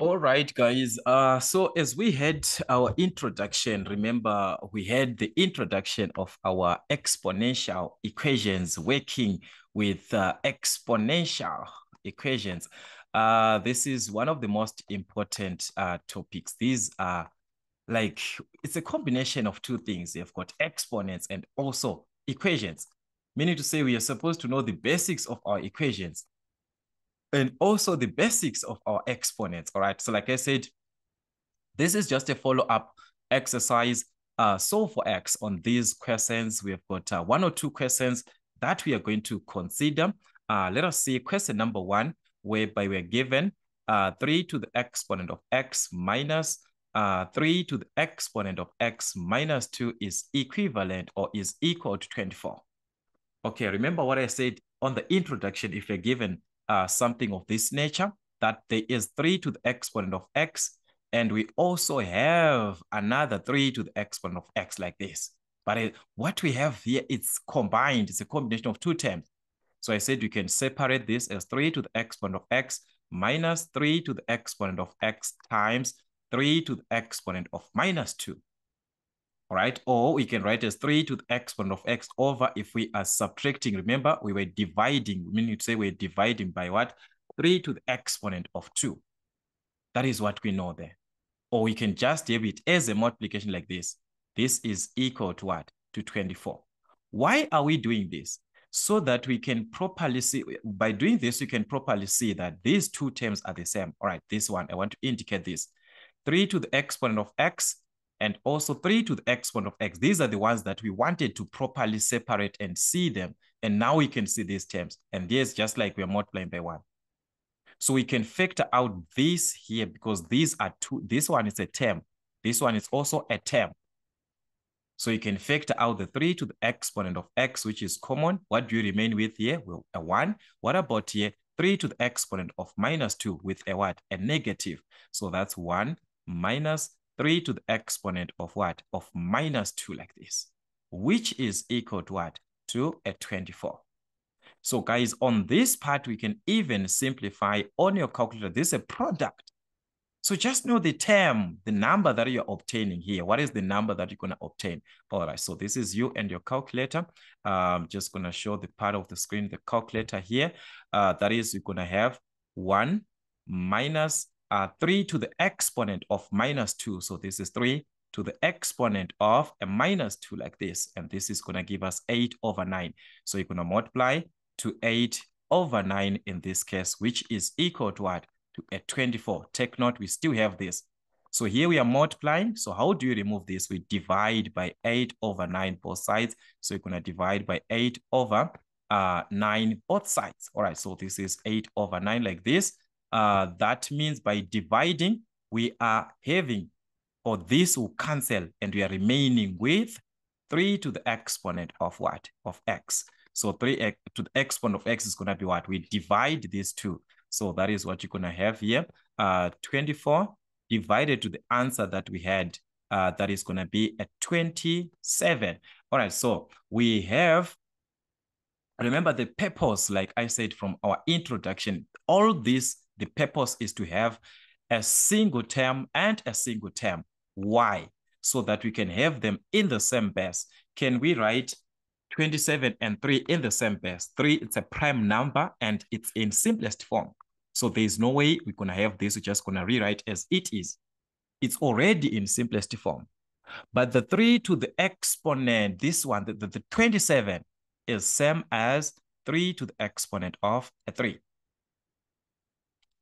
All right, guys. Uh, so as we had our introduction, remember we had the introduction of our exponential equations working with uh, exponential equations. Uh, this is one of the most important uh, topics. These are like, it's a combination of two things. You've got exponents and also equations, meaning to say we are supposed to know the basics of our equations and also the basics of our exponents. All right. So like I said, this is just a follow-up exercise. Uh, so for X on these questions, we have got uh, one or two questions that we are going to consider. Uh, let us see question number one, whereby we're given uh, 3 to the exponent of x minus uh, 3 to the exponent of x minus 2 is equivalent or is equal to 24. Okay, remember what I said on the introduction, if you're given uh, something of this nature, that there is 3 to the exponent of x, and we also have another 3 to the exponent of x like this. But it, what we have here, it's combined. It's a combination of two terms. So I said you can separate this as 3 to the exponent of x minus 3 to the exponent of x times 3 to the exponent of minus 2. Right, or we can write as 3 to the exponent of x over if we are subtracting. Remember, we were dividing, meaning to say we're dividing by what? 3 to the exponent of 2. That is what we know there. Or we can just have it as a multiplication like this. This is equal to what? To 24. Why are we doing this? So that we can properly see, by doing this, you can properly see that these two terms are the same. All right, this one, I want to indicate this. 3 to the exponent of x and also 3 to the exponent of x. These are the ones that we wanted to properly separate and see them. And now we can see these terms. And there's just like we're multiplying by 1. So we can factor out this here because these are two. This one is a term. This one is also a term. So you can factor out the 3 to the exponent of x, which is common. What do you remain with here? Well, a 1. What about here? 3 to the exponent of minus 2 with a what? A negative. So that's 1 minus 3 to the exponent of what? Of minus 2 like this, which is equal to what? To a 24. So guys, on this part, we can even simplify on your calculator. This is a product. So just know the term, the number that you're obtaining here. What is the number that you're going to obtain? All right, so this is you and your calculator. I'm just going to show the part of the screen, the calculator here. Uh, that is, you're going to have 1 minus uh, 3 to the exponent of minus 2. So this is 3 to the exponent of a minus 2 like this. And this is going to give us 8 over 9. So you're going to multiply to 8 over 9 in this case, which is equal to what? To a 24. Take note, we still have this. So here we are multiplying. So how do you remove this? We divide by 8 over 9 both sides. So you're going to divide by 8 over uh, 9 both sides. All right, so this is 8 over 9 like this. Uh, that means by dividing, we are having, or this will cancel, and we are remaining with 3 to the exponent of what? Of x. So 3 to the exponent of x is going to be what? We divide these two. So that is what you're going to have here. Uh, 24 divided to the answer that we had. Uh, that is going to be a 27. All right, so we have remember the purpose, like I said from our introduction, all this the purpose is to have a single term and a single term. Why? So that we can have them in the same base. Can we write 27 and 3 in the same base? 3, it's a prime number and it's in simplest form. So there's no way we're going to have this. We're just going to rewrite as it is. It's already in simplest form. But the 3 to the exponent, this one, the, the, the 27, is same as 3 to the exponent of a 3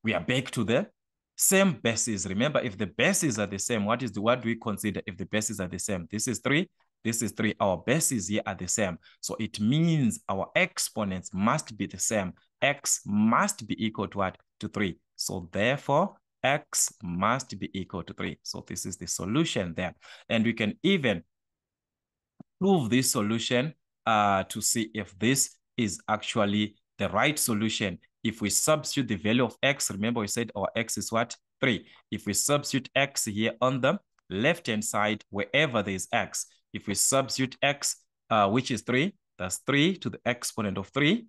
we are back to the same bases. Remember, if the bases are the same, what is the what do we consider if the bases are the same? This is three, this is three. Our bases here are the same. So it means our exponents must be the same. X must be equal to what? To three. So therefore, X must be equal to three. So this is the solution there. And we can even prove this solution uh, to see if this is actually the right solution if we substitute the value of x, remember we said our x is what? 3. If we substitute x here on the left-hand side, wherever there is x, if we substitute x, uh, which is 3, that's 3 to the exponent of 3.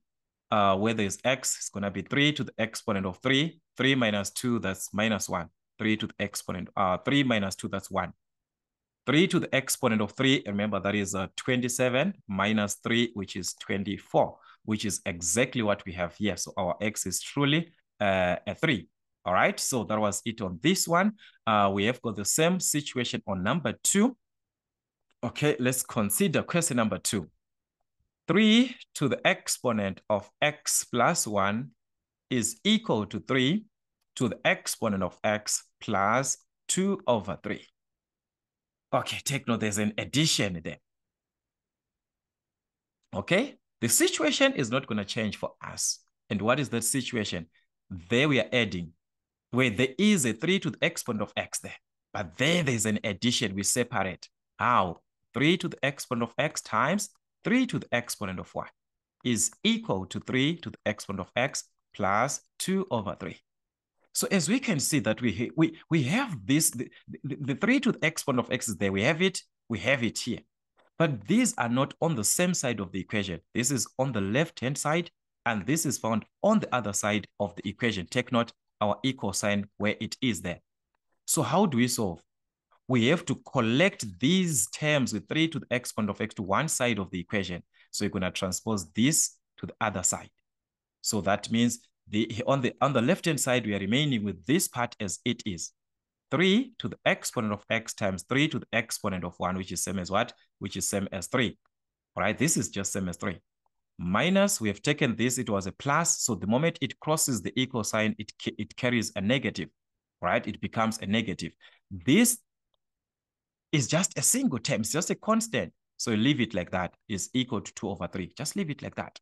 Uh, where there is x, it's going to be 3 to the exponent of 3. 3 minus 2, that's minus 1. 3 to the exponent, uh, 3 minus 2, that's 1. 3 to the exponent of 3, remember that is uh, 27 minus 3, which is 24, which is exactly what we have here. So our x is truly uh, a 3. All right, so that was it on this one. Uh, we have got the same situation on number 2. Okay, let's consider question number 2. 3 to the exponent of x plus 1 is equal to 3 to the exponent of x plus 2 over 3. Okay, take note, there's an addition there. Okay, the situation is not going to change for us. And what is that situation? There we are adding, where there is a 3 to the exponent of x there. But there there's an addition, we separate. How? 3 to the exponent of x times 3 to the exponent of y is equal to 3 to the exponent of x plus 2 over 3. So as we can see that we, we, we have this, the, the, the 3 to the exponent of x is there. We have it, we have it here. But these are not on the same side of the equation. This is on the left-hand side, and this is found on the other side of the equation. Take note our equal sign where it is there. So how do we solve? We have to collect these terms with 3 to the exponent of x to one side of the equation. So you're going to transpose this to the other side. So that means the on the on the left hand side, we are remaining with this part as it is. 3 to the exponent of x times 3 to the exponent of 1, which is same as what? Which is same as 3. All right, this is just same as 3. Minus, we have taken this, it was a plus. So the moment it crosses the equal sign, it, it carries a negative, right? It becomes a negative. This is just a single term, it's just a constant. So leave it like that, is equal to 2 over 3. Just leave it like that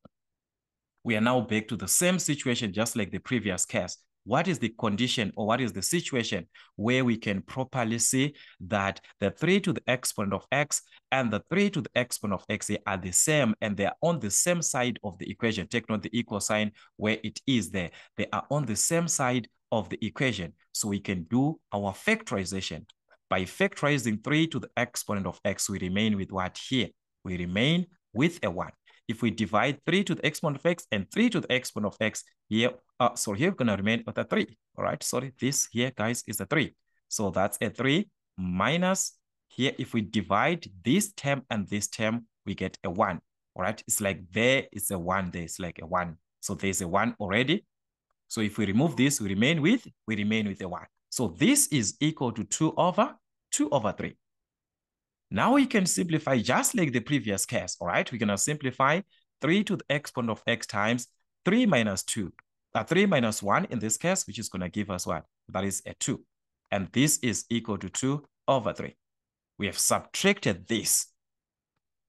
we are now back to the same situation, just like the previous case. What is the condition or what is the situation where we can properly see that the 3 to the exponent of x and the 3 to the exponent of x are the same and they are on the same side of the equation. Take note the equal sign where it is there. They are on the same side of the equation. So we can do our factorization. By factorizing 3 to the exponent of x, we remain with what here? We remain with a 1 if we divide 3 to the exponent of x and 3 to the exponent of x, here, uh, so here we're going to remain with a 3. All right, sorry, this here, guys, is a 3. So that's a 3 minus here. If we divide this term and this term, we get a 1. All right, it's like there is a 1, there's like a 1. So there's a 1 already. So if we remove this, we remain with, we remain with a 1. So this is equal to 2 over 2 over 3. Now we can simplify just like the previous case, all right? We're to simplify 3 to the exponent of x times 3 minus 2. Uh, 3 minus 1 in this case, which is to give us what? That is a 2. And this is equal to 2 over 3. We have subtracted this,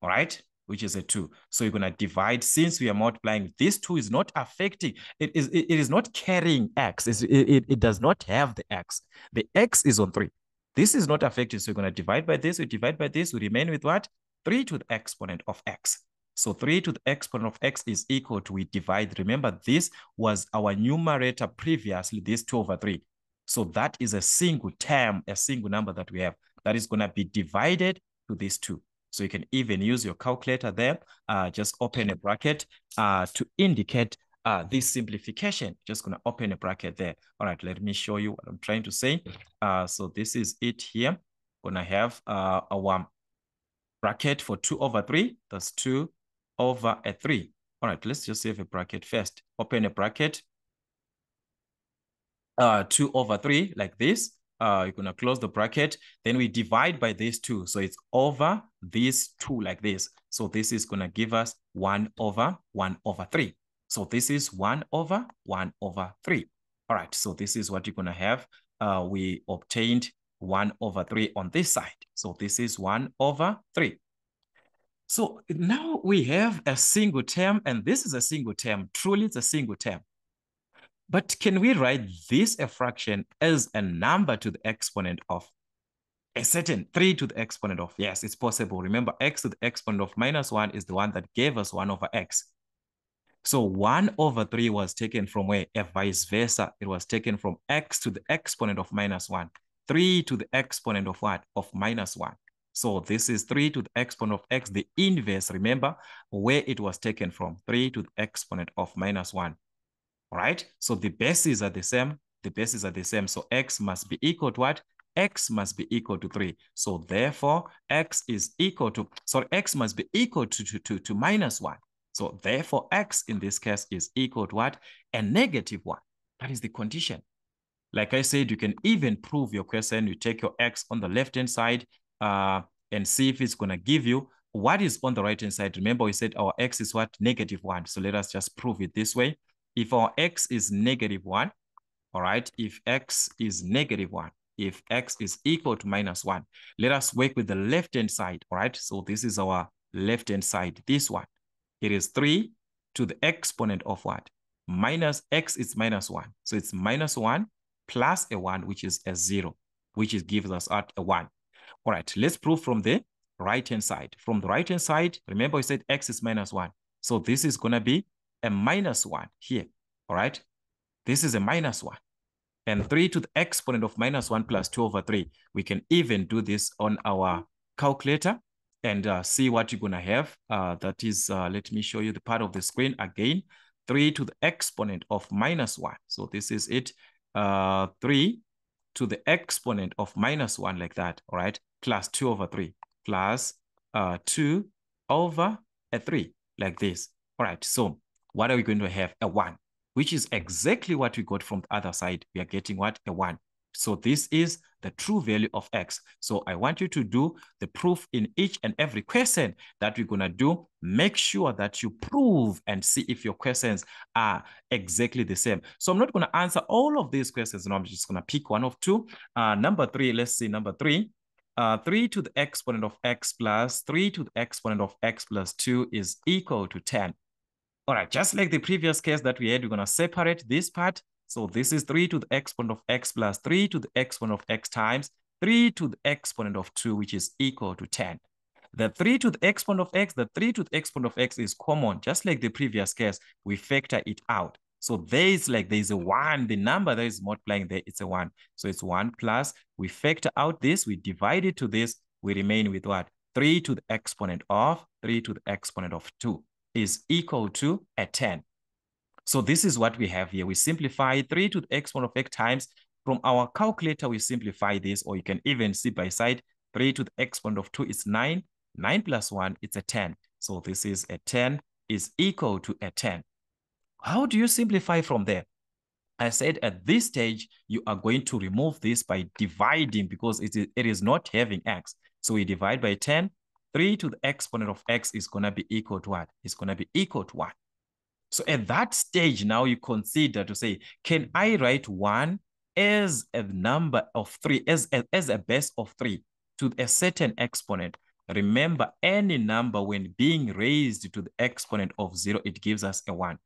all right? Which is a 2. So going to divide, since we are multiplying, this 2 is not affecting, it is, it, is not carrying x. It, it, it does not have the x. The x is on 3. This is not affected. So we're going to divide by this. We divide by this. We remain with what? 3 to the exponent of x. So 3 to the exponent of x is equal to, we divide. Remember, this was our numerator previously, this 2 over 3. So that is a single term, a single number that we have. That is going to be divided to these two. So you can even use your calculator there. Uh, just open a bracket uh, to indicate uh, this simplification, just gonna open a bracket there. All right, let me show you what I'm trying to say. Uh, so this is it here. Gonna have uh, our bracket for two over three. That's two over a three. All right, let's just save a bracket first. Open a bracket. Uh, two over three like this. Uh, you're gonna close the bracket. Then we divide by these two. So it's over these two like this. So this is gonna give us one over one over three. So this is 1 over 1 over 3. All right, so this is what you're going to have. Uh, we obtained 1 over 3 on this side. So this is 1 over 3. So now we have a single term, and this is a single term. Truly, it's a single term. But can we write this a fraction as a number to the exponent of a certain 3 to the exponent of? Yes, it's possible. Remember, x to the exponent of minus 1 is the one that gave us 1 over x. So 1 over 3 was taken from where? A vice versa. It was taken from x to the exponent of minus 1. 3 to the exponent of what? Of minus 1. So this is 3 to the exponent of x, the inverse, remember, where it was taken from. 3 to the exponent of minus 1. All right? So the bases are the same. the bases are the same. So x must be equal to what? x must be equal to 3. So therefore, x is equal to, sorry, x must be equal to, to, to, to minus 1. So therefore, x in this case is equal to what? A negative 1. That is the condition. Like I said, you can even prove your question. You take your x on the left-hand side uh, and see if it's going to give you what is on the right-hand side. Remember, we said our x is what? Negative 1. So let us just prove it this way. If our x is negative 1, all right, if x is negative 1, if x is equal to minus 1. Let us work with the left-hand side, all right? So this is our left-hand side, this one. It is 3 to the exponent of what? Minus x is minus 1. So it's minus 1 plus a 1, which is a 0, which is gives us at a 1. All right, let's prove from the right-hand side. From the right-hand side, remember we said x is minus 1. So this is going to be a minus 1 here, all right? This is a minus 1 and 3 to the exponent of minus 1 plus 2 over 3. We can even do this on our calculator and uh, see what you're going to have. Uh, that is, uh, let me show you the part of the screen again. 3 to the exponent of minus 1. So this is it. Uh, 3 to the exponent of minus 1 like that, all right? Plus 2 over 3 plus uh, 2 over a 3 like this. All right, so what are we going to have? A 1 which is exactly what we got from the other side. We are getting what? A 1. So this is the true value of x. So I want you to do the proof in each and every question that we're going to do. Make sure that you prove and see if your questions are exactly the same. So I'm not going to answer all of these questions. No, I'm just going to pick one of two. Uh, number three, let's see, number three. Uh, 3 to the exponent of x plus 3 to the exponent of x plus 2 is equal to 10. All right, just like the previous case that we had, we're going to separate this part. So this is 3 to the exponent of x plus 3 to the exponent of x times 3 to the exponent of 2, which is equal to 10. The 3 to the exponent of x, the 3 to the exponent of x is common. Just like the previous case, we factor it out. So there is like, there is a 1. The number that is multiplying there, it's a 1. So it's 1 plus, we factor out this, we divide it to this, we remain with what? 3 to the exponent of 3 to the exponent of 2 is equal to a 10. So this is what we have here. We simplify 3 to the exponent of x times. From our calculator, we simplify this, or you can even see by side, 3 to the exponent of 2 is 9. 9 plus 1, it's a 10. So this is a 10 is equal to a 10. How do you simplify from there? I said at this stage, you are going to remove this by dividing because it is, it is not having x. So we divide by 10 3 to the exponent of x is going to be equal to what? It's going to be equal to 1. So at that stage, now you consider to say, can I write 1 as a number of 3, as, as, as a base of 3 to a certain exponent? Remember, any number when being raised to the exponent of 0, it gives us a 1.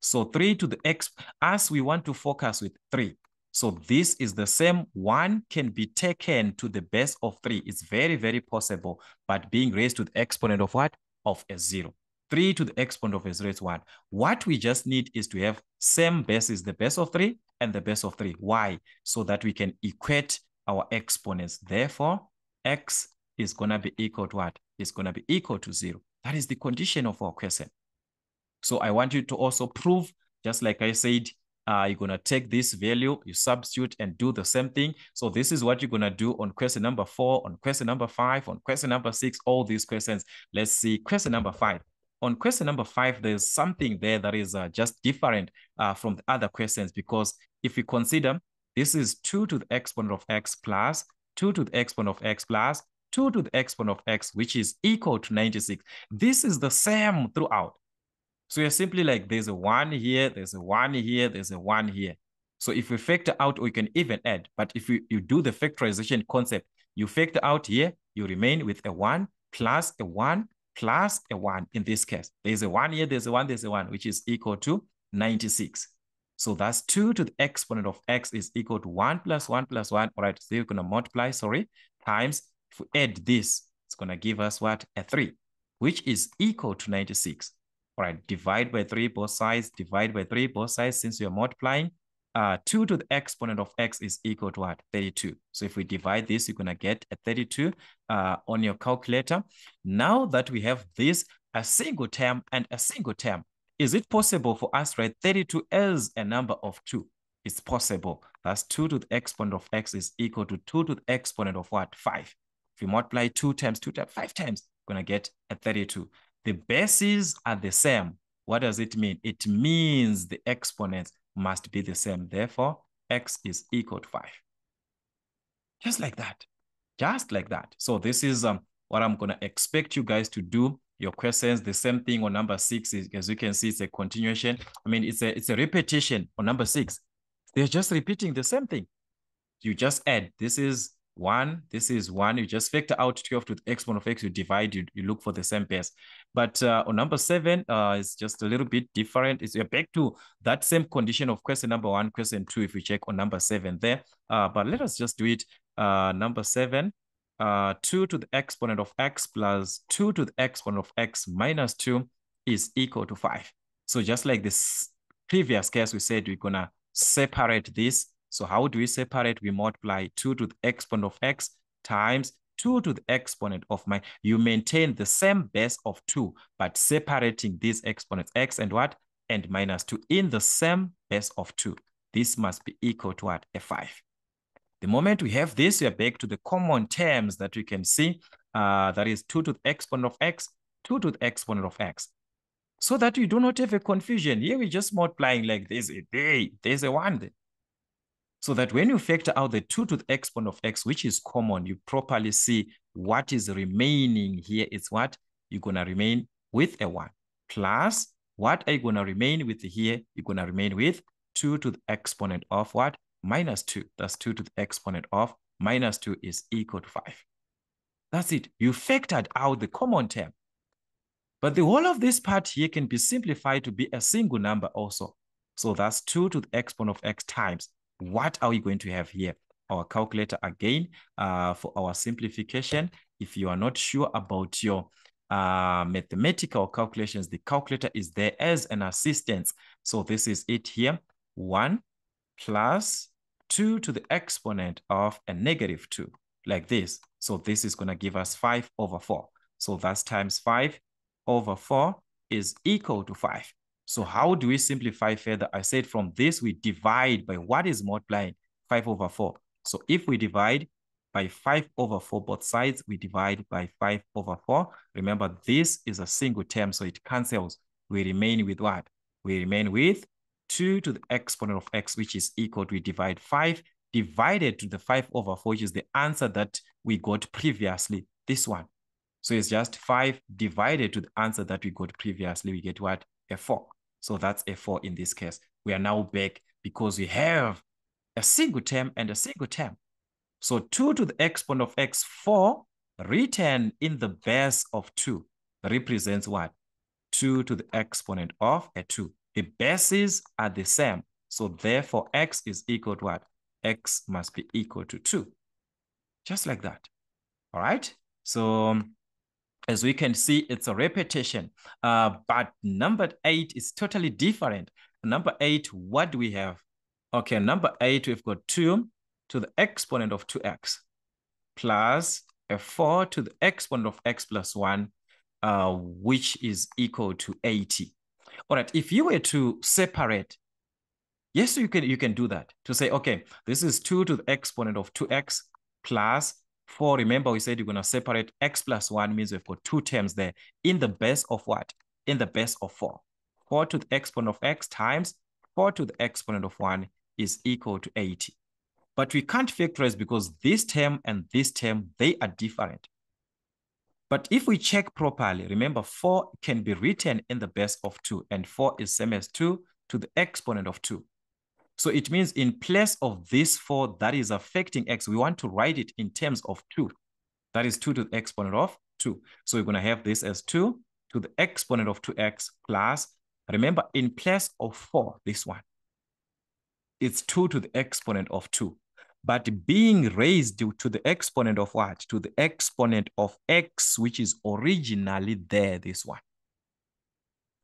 So 3 to the x, as we want to focus with 3, so this is the same. One can be taken to the base of three. It's very, very possible, but being raised to the exponent of what? Of a zero. Three to the exponent of zero is one. What we just need is to have same bases, the base of three and the base of three. Why? So that we can equate our exponents. Therefore, x is going to be equal to what? It's going to be equal to zero. That is the condition of our question. So I want you to also prove, just like I said, uh, you're going to take this value, you substitute and do the same thing. So this is what you're going to do on question number four, on question number five, on question number six, all these questions. Let's see question number five. On question number five, there's something there that is uh, just different uh, from the other questions because if we consider this is 2 to the exponent of x plus 2 to the exponent of x plus 2 to the exponent of x, which is equal to 96. This is the same throughout. So you're simply like, there's a one here, there's a one here, there's a one here. So if we factor out, we can even add. But if you, you do the factorization concept, you factor out here, you remain with a one plus a one plus a one in this case. There's a one here, there's a one, there's a one, which is equal to 96. So that's 2 to the exponent of x is equal to 1 plus 1 plus 1. All right, so you're going to multiply, sorry, times. If we add this, it's going to give us what? A 3, which is equal to 96. All right, divide by 3 both sides, divide by 3 both sides since you're multiplying. Uh, 2 to the exponent of x is equal to what? 32. So if we divide this, you're going to get a 32 uh, on your calculator. Now that we have this, a single term and a single term, is it possible for us to write 32 as a number of 2? It's possible. That's 2 to the exponent of x is equal to 2 to the exponent of what? 5. If you multiply 2 times 2 times 5 times, you're going to get a 32. The bases are the same. What does it mean? It means the exponents must be the same. Therefore, x is equal to 5. Just like that. Just like that. So this is um, what I'm going to expect you guys to do. Your questions, the same thing on number six, is, as you can see, it's a continuation. I mean, it's a, it's a repetition on number six. They're just repeating the same thing. You just add. This is 1, this is 1. You just factor out 12 to the exponent of x. You divide, you, you look for the same base. But uh, on number 7, uh, it's just a little bit different. It's back to that same condition of question number 1, question 2, if we check on number 7 there. Uh, but let us just do it. Uh, number 7, uh, 2 to the exponent of x plus 2 to the exponent of x minus 2 is equal to 5. So just like this previous case, we said we're going to separate this. So how do we separate? We multiply 2 to the exponent of x times 2 to the exponent of my, you maintain the same base of 2, but separating these exponents, x and what? And minus 2 in the same base of 2. This must be equal to what? A 5. The moment we have this, we are back to the common terms that we can see. Uh, that is 2 to the exponent of x, 2 to the exponent of x. So that we do not have a confusion. Here we're just multiplying like this. Hey, there's a 1 there. So that when you factor out the 2 to the exponent of x, which is common, you properly see what is remaining here is what? You're going to remain with a 1. Plus, what are you going to remain with here? You're going to remain with 2 to the exponent of what? minus 2. That's 2 to the exponent of minus 2 is equal to 5. That's it. You factored out the common term. But the whole of this part here can be simplified to be a single number also. So that's 2 to the exponent of x times. What are we going to have here? Our calculator again uh, for our simplification. If you are not sure about your uh, mathematical calculations, the calculator is there as an assistance. So this is it here. 1 plus 2 to the exponent of a negative 2, like this. So this is going to give us 5 over 4. So that's times 5 over 4 is equal to 5. So how do we simplify further? I said from this, we divide by what is multiplying 5 over 4. So if we divide by 5 over 4 both sides, we divide by 5 over 4. Remember, this is a single term, so it cancels. We remain with what? We remain with 2 to the exponent of x, which is equal to, we divide 5 divided to the 5 over 4, which is the answer that we got previously, this one. So it's just 5 divided to the answer that we got previously. We get what? A 4. So that's a 4 in this case. We are now back because we have a single term and a single term. So 2 to the exponent of x, 4, written in the base of 2, represents what? 2 to the exponent of a 2. The bases are the same. So therefore, x is equal to what? x must be equal to 2. Just like that. All right? So um, as we can see, it's a repetition. Uh, but number 8 is totally different. Number 8, what do we have? Okay, number 8, we've got 2 to the exponent of 2x plus a 4 to the exponent of x plus 1, uh, which is equal to 80. All right, if you were to separate, yes, you can you can do that to say, okay, this is 2 to the exponent of 2x plus 4. Remember, we said you're going to separate x plus 1 means we've got two terms there in the base of what? In the base of 4. 4 to the exponent of x times 4 to the exponent of 1 is equal to 80. But we can't factorize because this term and this term, they are different. But if we check properly, remember 4 can be written in the base of 2 and 4 is same as 2 to the exponent of 2. So it means in place of this 4 that is affecting x, we want to write it in terms of 2. That is 2 to the exponent of 2. So we're going to have this as 2 to the exponent of 2x plus, remember in place of 4, this one, it's 2 to the exponent of 2 but being raised to the exponent of what? To the exponent of x, which is originally there, this one.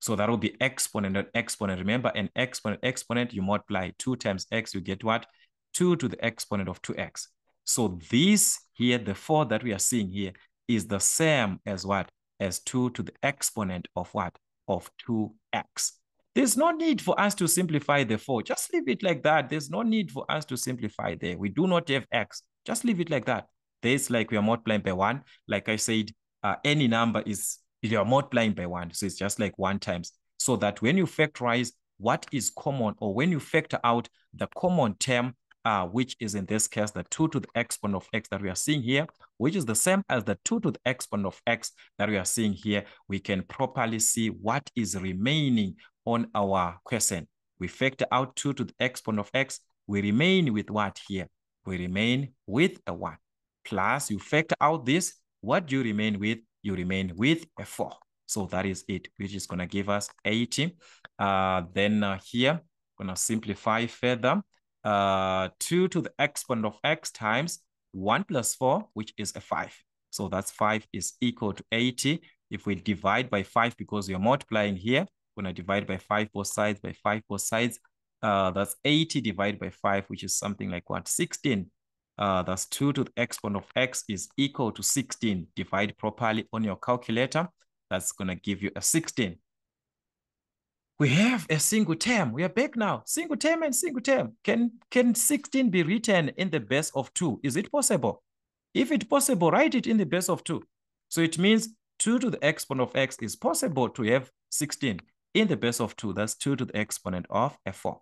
So that will be exponent and exponent. Remember, an exponent, exponent, you multiply 2 times x, you get what? 2 to the exponent of 2x. So this here, the 4 that we are seeing here, is the same as what? As 2 to the exponent of what? Of 2x. there's no need for us to simplify the 4. Just leave it like that. There's no need for us to simplify there. We do not have x. Just leave it like that. There's like we are multiplying by 1. Like I said, uh, any number is, you are multiplying by 1. So it's just like 1 times. So that when you factorize what is common or when you factor out the common term, uh, which is in this case the 2 to the exponent of x that we are seeing here, which is the same as the 2 to the exponent of x that we are seeing here, we can properly see what is remaining on our question. We factor out 2 to the exponent of x. We remain with what here? We remain with a 1. Plus, you factor out this. What do you remain with? You remain with a 4. So that is it, which is going to give us 80. Uh, then uh, here, to simplify further. Uh, 2 to the exponent of x times 1 plus 4, which is a 5. So that's 5 is equal to 80. If we divide by 5, because we are multiplying here, when I divide by 5 both sides, by 5 both sides, uh, that's 80 divided by 5, which is something like what? 16. Uh, that's 2 to the exponent of x is equal to 16. Divide properly on your calculator. That's going to give you a 16. We have a single term. We are back now. Single term and single term. Can, can 16 be written in the base of 2? Is it possible? If it's possible, write it in the base of 2. So it means 2 to the exponent of x is possible to have 16 in the base of 2. That's 2 to the exponent of a 4.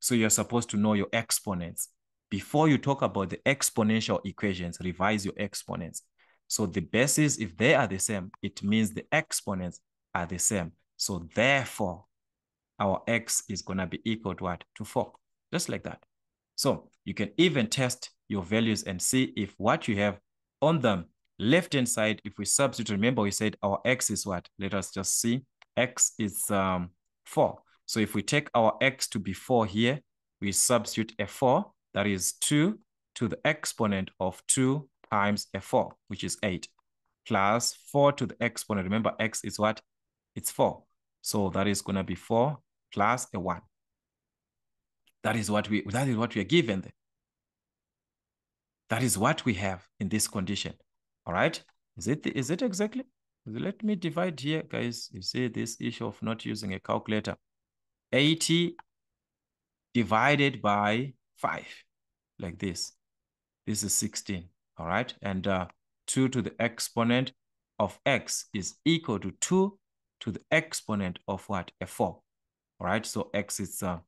So you're supposed to know your exponents. Before you talk about the exponential equations, revise your exponents. So the bases, if they are the same, it means the exponents are the same. So therefore, our x is going to be equal to what? To 4, just like that. So you can even test your values and see if what you have on the left-hand side, if we substitute, remember we said our x is what? Let us just see x is um, 4. So if we take our x to be 4 here, we substitute a 4, that is 2 to the exponent of 2 times a 4, which is 8, plus 4 to the exponent. Remember, x is what? It's 4. So that is going to be 4 plus a 1. That is what we that is what we are given. That is what we have in this condition. All right? Is it is it exactly? Let me divide here, guys. You see this issue of not using a calculator. 80 divided by 5, like this. This is 16, all right? And uh, 2 to the exponent of x is equal to 2 to the exponent of what? A 4, all right? So x is, uh,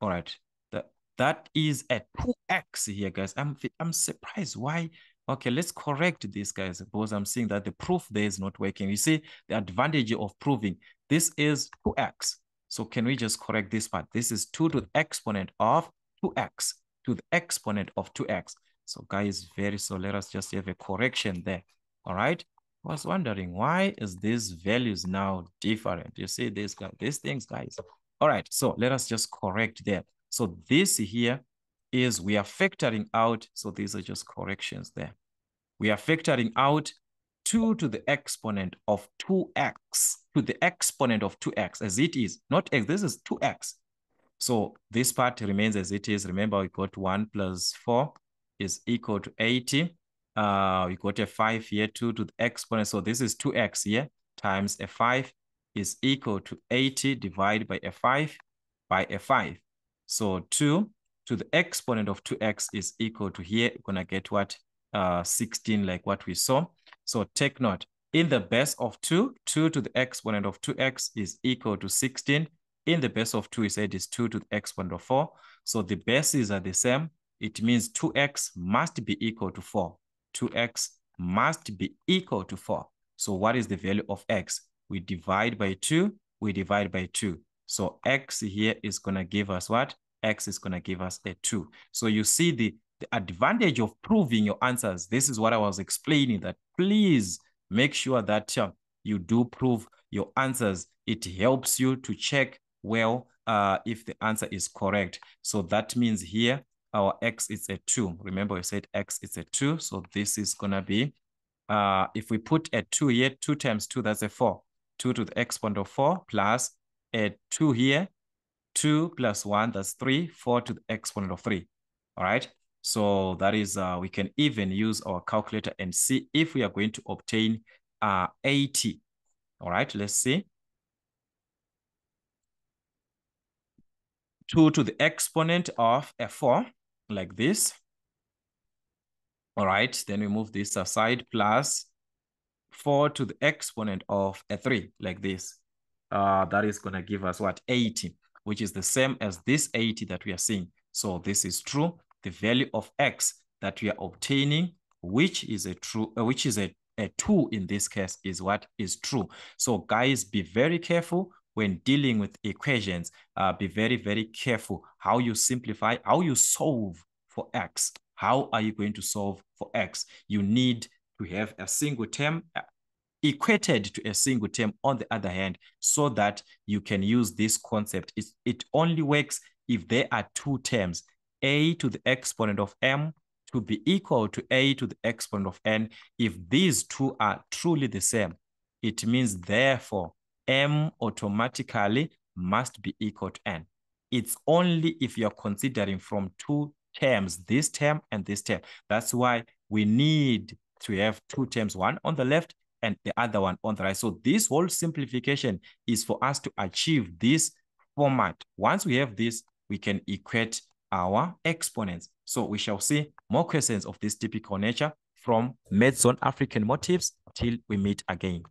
all right. That, that is a 2x here, guys. I'm, I'm surprised why Okay, let's correct this, guys, because I'm seeing that the proof there is not working. You see the advantage of proving this is 2x. So can we just correct this part? This is 2 to the exponent of 2x to the exponent of 2x. So guys, very so let us just have a correction there. All right. I was wondering why is these values now different? You see this guy, these things, guys. All right. So let us just correct there. So this here is we are factoring out, so these are just corrections there. We are factoring out 2 to the exponent of 2x, to the exponent of 2x as it is, not x, this is 2x. So this part remains as it is. Remember, we got 1 plus 4 is equal to 80. Uh, we got a 5 here, 2 to the exponent. So this is 2x here times a 5 is equal to 80 divided by a 5 by a 5. So 2 to the exponent of 2x is equal to here, we're going to get what? Uh, 16, like what we saw. So take note, in the base of 2, 2 to the exponent of 2x is equal to 16. In the base of 2, we said is 2 to the exponent of 4. So the bases are the same. It means 2x must be equal to 4. 2x must be equal to 4. So what is the value of x? We divide by 2, we divide by 2. So x here is going to give us what? x is going to give us a 2. So you see the, the advantage of proving your answers. This is what I was explaining that please make sure that uh, you do prove your answers. It helps you to check well uh, if the answer is correct. So that means here our x is a 2. Remember we said x is a 2. So this is going to be, uh, if we put a 2 here, 2 times 2, that's a 4. 2 to the exponent of 4 plus a 2 here 2 plus 1, that's 3, 4 to the exponent of 3. All right. So that is, uh, we can even use our calculator and see if we are going to obtain uh, 80. All right, let's see. 2 to the exponent of a 4, like this. All right, then we move this aside, plus 4 to the exponent of a 3, like this. Uh, that is going to give us what? 80, which is the same as this 80 that we are seeing. So this is true. The value of x that we are obtaining, which is a true, uh, which is a, a 2 in this case, is what is true. So guys, be very careful when dealing with equations. Uh, be very, very careful how you simplify, how you solve for x. How are you going to solve for x? You need to have a single term uh, equated to a single term on the other hand so that you can use this concept. It, it only works if there are two terms, a to the exponent of m to be equal to a to the exponent of n. If these two are truly the same, it means therefore m automatically must be equal to n. It's only if you're considering from two terms, this term and this term. That's why we need to have two terms, one on the left and the other one on the right. So this whole simplification is for us to achieve this format. Once we have this, we can equate our exponents. So we shall see more questions of this typical nature from Maths Zone African motives till we meet again.